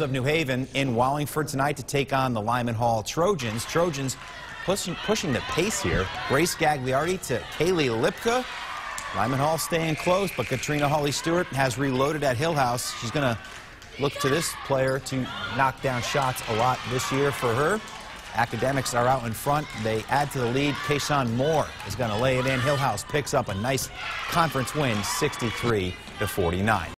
of New Haven in Wallingford tonight to take on the Lyman Hall Trojans. Trojans pushing, pushing the pace here. Grace Gagliardi to Kaylee Lipka. Lyman Hall staying close, but Katrina Holly Stewart has reloaded at Hillhouse. She's going to look to this player to knock down shots a lot this year for her. Academics are out in front. They add to the lead. Kayshawn Moore is going to lay it in. Hillhouse picks up a nice conference win, 63 to 49.